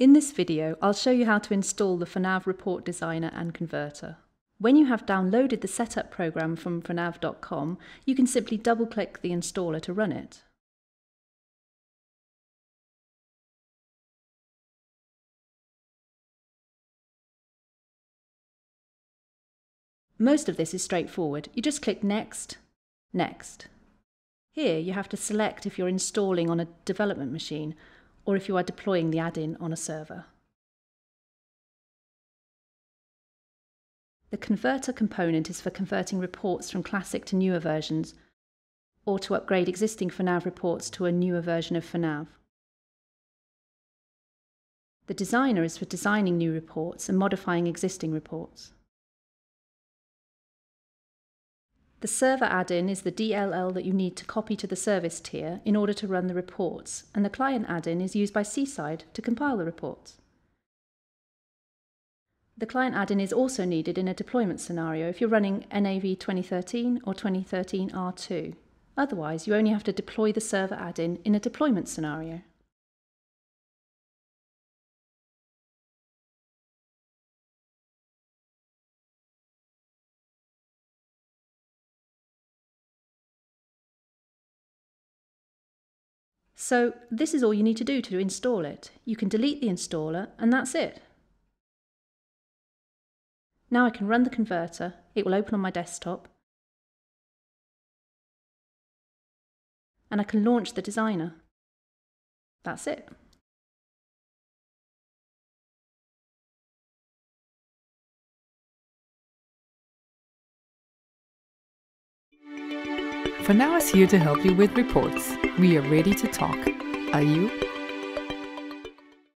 In this video, I'll show you how to install the ForNAV Report Designer and Converter. When you have downloaded the setup program from ForNAV.com, you can simply double-click the installer to run it. Most of this is straightforward. You just click Next, Next. Here you have to select if you're installing on a development machine or if you are deploying the add-in on a server. The converter component is for converting reports from classic to newer versions or to upgrade existing ForNAV reports to a newer version of ForNAV. The designer is for designing new reports and modifying existing reports. The server add-in is the DLL that you need to copy to the service tier in order to run the reports, and the client add-in is used by C/SIDE to compile the reports. The client add-in is also needed in a deployment scenario if you're running NAV 2013 or 2013 R2. Otherwise, you only have to deploy the server add-in in a deployment scenario. So this is all you need to do to install it. You can delete the installer and that's it. Now I can run the converter, it will open on my desktop, and I can launch the designer. That's it. ForNAV is here to help you with reports. We are ready to talk. Are you?